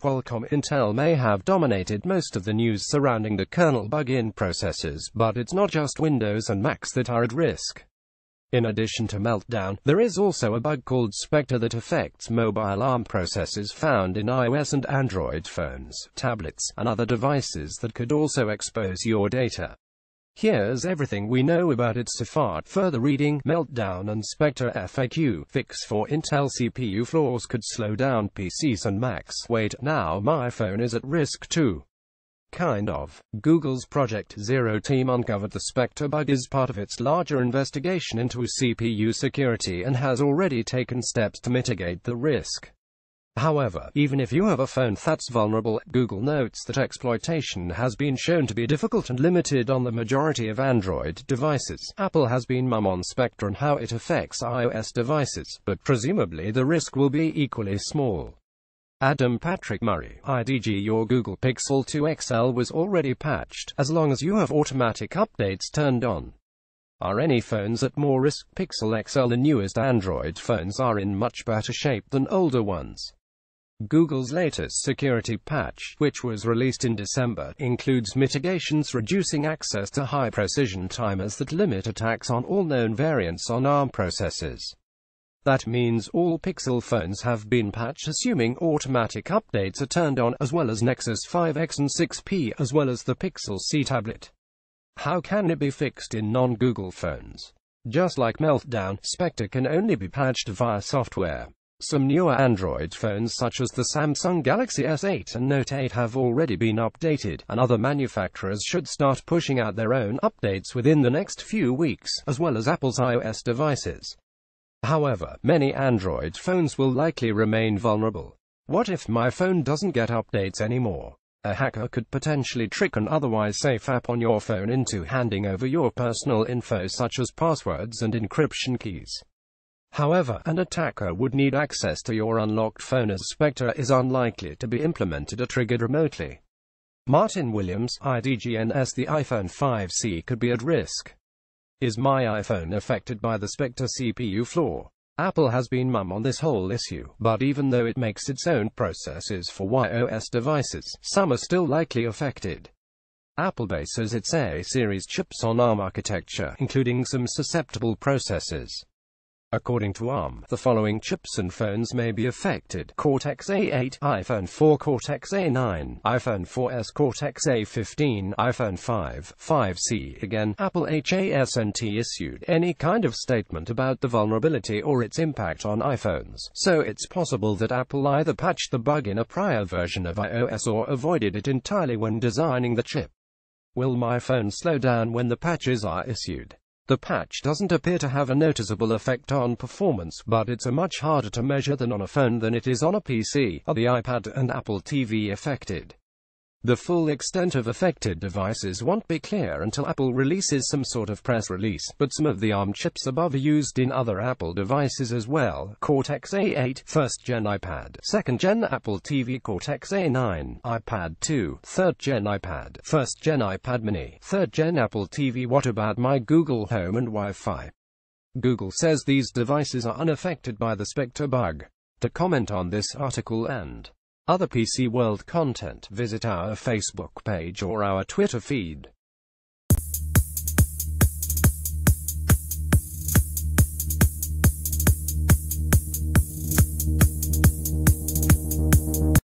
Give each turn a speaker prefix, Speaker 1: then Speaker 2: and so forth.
Speaker 1: Qualcomm Intel may have dominated most of the news surrounding the kernel bug in processors, but it's not just Windows and Macs that are at risk. In addition to Meltdown, there is also a bug called Spectre that affects mobile ARM processors found in iOS and Android phones, tablets, and other devices that could also expose your data. Here's everything we know about it so far. Further reading, Meltdown and Spectre FAQ, fix for Intel CPU flaws could slow down PCs and Macs. Wait, now my phone is at risk too. Kind of. Google's Project Zero team uncovered the Spectre bug as part of its larger investigation into CPU security and has already taken steps to mitigate the risk. However, even if you have a phone that's vulnerable, Google notes that exploitation has been shown to be difficult and limited on the majority of Android devices. Apple has been mum on Spectre and how it affects iOS devices, but presumably the risk will be equally small. Adam Patrick Murray, IDG Your Google Pixel 2 XL was already patched, as long as you have automatic updates turned on. Are any phones at more risk? Pixel XL The newest Android phones are in much better shape than older ones. Google's latest security patch, which was released in December, includes mitigations reducing access to high-precision timers that limit attacks on all known variants on ARM processors. That means all Pixel phones have been patched assuming automatic updates are turned on, as well as Nexus 5X and 6P, as well as the Pixel C tablet. How can it be fixed in non-Google phones? Just like Meltdown, Spectre can only be patched via software. Some newer Android phones such as the Samsung Galaxy S8 and Note 8 have already been updated, and other manufacturers should start pushing out their own updates within the next few weeks, as well as Apple's iOS devices. However, many Android phones will likely remain vulnerable. What if my phone doesn't get updates anymore? A hacker could potentially trick an otherwise safe app on your phone into handing over your personal info such as passwords and encryption keys. However, an attacker would need access to your unlocked phone as Spectre is unlikely to be implemented or triggered remotely. Martin Williams, IDGNS The iPhone 5C could be at risk. Is my iPhone affected by the Spectre CPU flaw? Apple has been mum on this whole issue, but even though it makes its own processors for iOS devices, some are still likely affected. Apple bases its A series chips on ARM architecture, including some susceptible processors. According to ARM, the following chips and phones may be affected. Cortex-A8, iPhone 4 Cortex-A9, iPhone 4S Cortex-A15, iPhone 5, 5C. Again, Apple HASNT issued any kind of statement about the vulnerability or its impact on iPhones, so it's possible that Apple either patched the bug in a prior version of iOS or avoided it entirely when designing the chip. Will my phone slow down when the patches are issued? The patch doesn't appear to have a noticeable effect on performance, but it's a much harder to measure than on a phone than it is on a PC. Are the iPad and Apple TV affected? The full extent of affected devices won't be clear until Apple releases some sort of press release, but some of the ARM chips above are used in other Apple devices as well. Cortex-A8, 1st Gen iPad, 2nd Gen Apple TV Cortex-A9, iPad 2, 3rd Gen iPad, 1st Gen iPad mini, 3rd Gen Apple TV What about my Google Home and Wi-Fi? Google says these devices are unaffected by the Spectre bug. To comment on this article and other PC World content, visit our Facebook page or our Twitter feed.